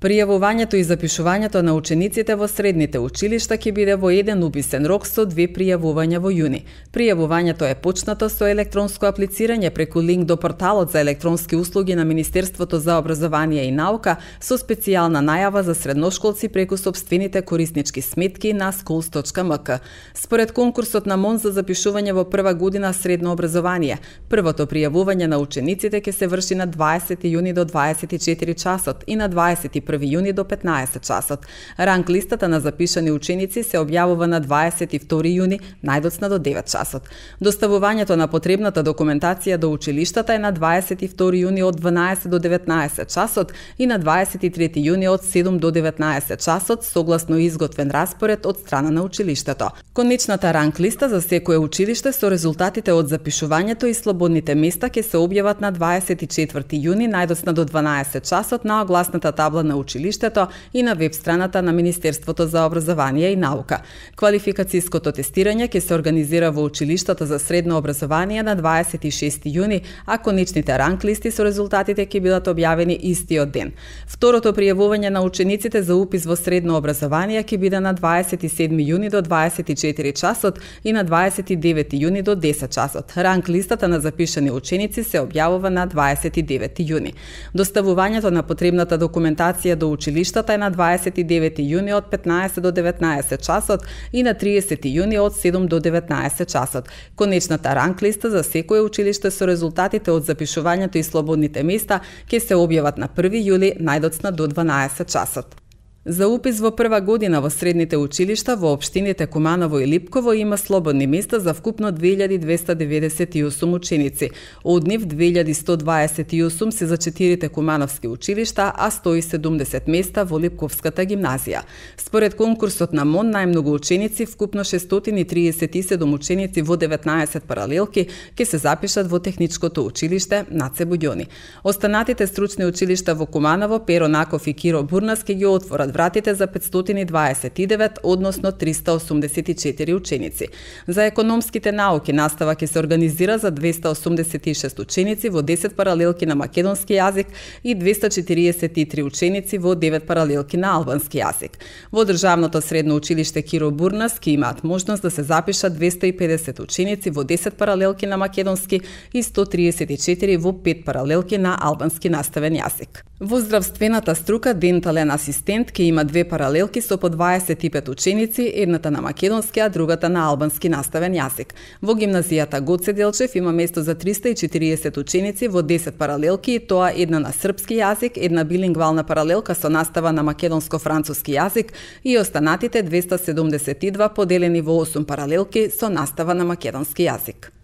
Пријавувањето и запишувањето на учениците во средните училишта ќе биде во еден уписен рок со две пријавувања во јуни. Пријавувањето е почнато со електронско аплицирање преку линк до порталот за електронски услуги на Министерството за образование и наука со специјална најава за средношколци преку собствените кориснички сметки на schools.mk. Според конкурсот на МОН за запишување во прва година средно образование, првото пријавување на учениците ќе се врши на 20 јуни до 24 часот и на 20. 1 јуни до 15 часот. Ранг листата на запишани ученици се објавува на 22 јуни, најдоцна до 9 часот. Доставувањето на потребната документација до училиштата е на 22 јуни од 12 до 19 часот и на 23 јуни од 7 до 19 часот, согласно изготвен распоред од страна на училиштето. Конечната ранг листа за секое училиште со резултатите од запишувањето и слободните места ќе се објават на 24 јуни, најдоцна до 12 часот на огласната табла на училиштето и на веб страната на Министерството за образование и наука. Квалификацијското тестирање ќе се организира во училиштата за средно образование на 26 јуни, а конечните ранг листи со резултатите ќе бидат објавени истиот ден. Второто пријавување на учениците за упис во средно образование ќе биде на 27 јуни до 24 часот и на 29 јуни до 10 часот. Ранг листата на запишани ученици се објавува на 29 јуни. Доставувањето на потребната документација администрација до училиштата е на 29 јуни од 15 до 19 часот и на 30 јуни од 7 до 19 часот. Конечната ранг листа за секое училиште со резултатите од запишувањето и слободните места ќе се објават на 1 јули најдоцна до 12 часот. За упис во прва година во средните училишта во општините Куманово и Липково има слободни места за вкупно 2298 ученици. Од нив 2128 се за четирите кумановски училишта, а 170 места во Липковската гимназија. Според конкурсот на МОН, најмногу ученици, вкупно 637 ученици во 19 паралелки, ќе се запишат во техничкото училиште на Цебуѓони. Останатите стручни училишта во Куманово, Перо Наков и Киро Бурнас ќе ги отворат вратите за 529, односно 384 ученици. За економските науки настава ќе се организира за 286 ученици во 10 паралелки на македонски јазик и 243 ученици во 9 паралелки на албански јазик. Во државното средно училиште Киро Бурнас имаат можност да се запишат 250 ученици во 10 паралелки на македонски и 134 во 5 паралелки на албански наставен јазик. Во здравствената струка дентален асистент ке има две паралелки со по 25 ученици, едната на македонски, а другата на албански наставен јазик. Во гимназијата Гоце Делчев има место за 340 ученици во 10 паралелки, и тоа една на српски јазик, една билингвална паралелка со настава на македонско-француски јазик и останатите 272 поделени во 8 паралелки со настава на македонски јазик.